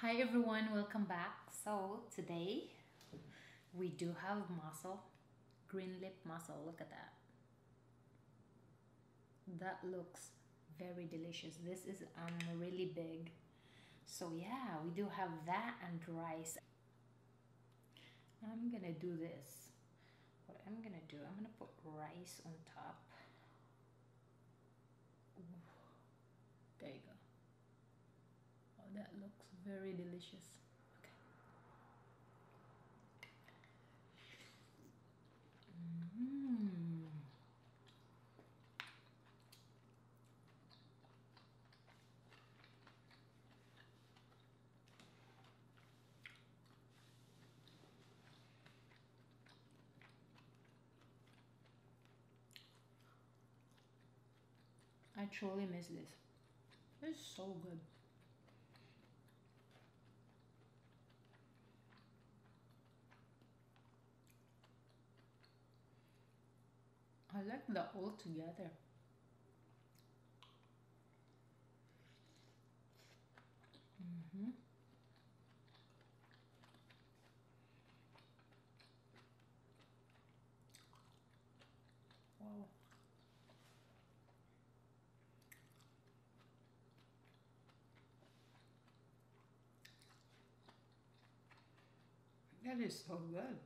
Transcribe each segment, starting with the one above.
Hi everyone, welcome back. So today we do have mussel, green lip mussel. Look at that. That looks very delicious. This is um really big. So yeah, we do have that and rice. I'm gonna do this. What I'm gonna do, I'm gonna put rice on top. Ooh. There you go. Oh, that looks very delicious. Okay. Mm. I truly miss this. It's so good. I like the all together. Mm-hmm. Wow. That is so good.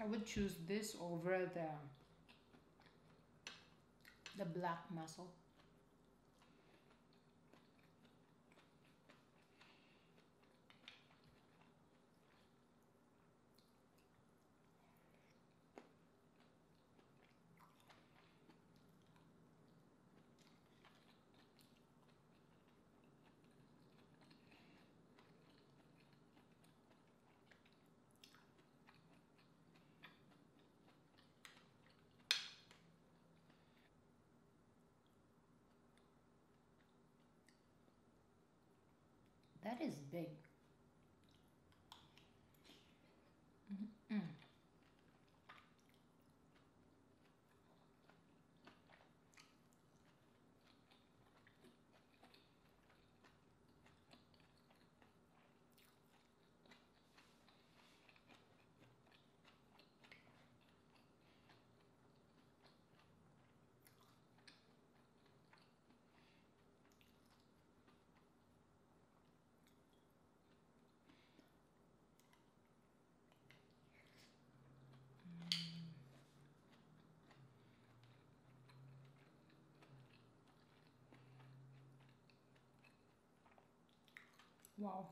I would choose this over the the black mussel. That is big. Mm -mm. Wow.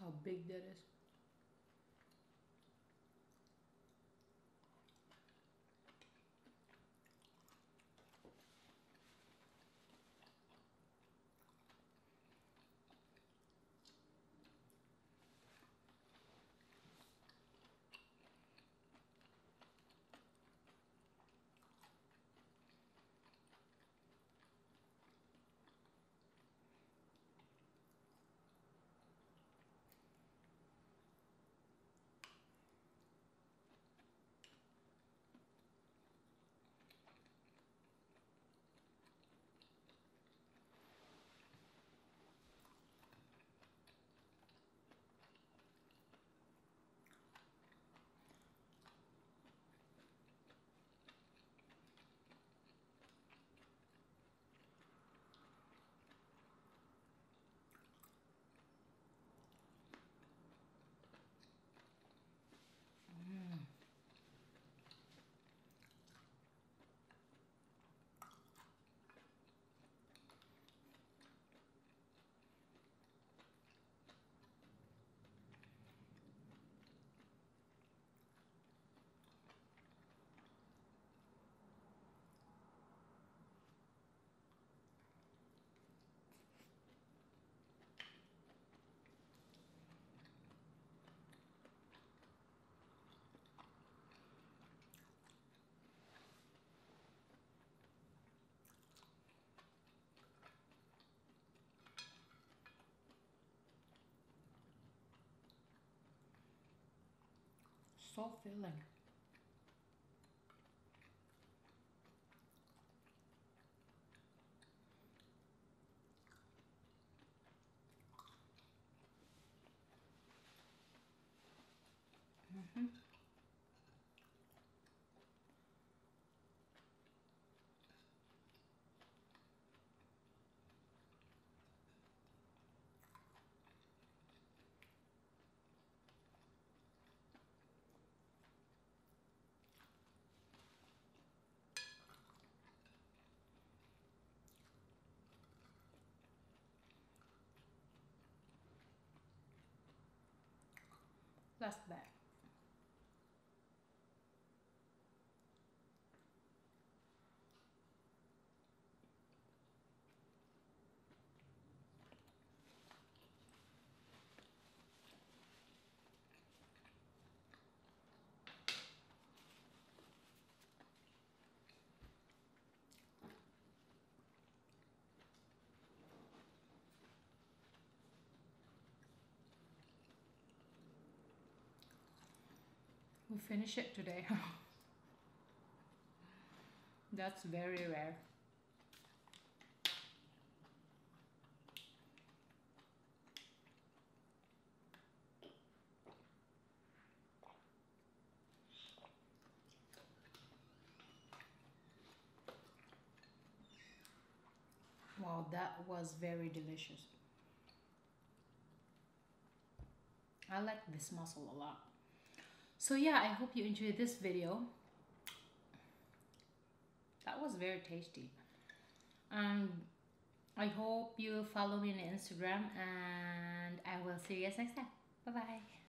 How big that is. So filling. Mm-hmm. Last bag. We finish it today. That's very rare. Wow, that was very delicious. I like this mussel a lot. So yeah, I hope you enjoyed this video. That was very tasty. Um, I hope you follow me on Instagram and I will see you guys next time. Bye bye.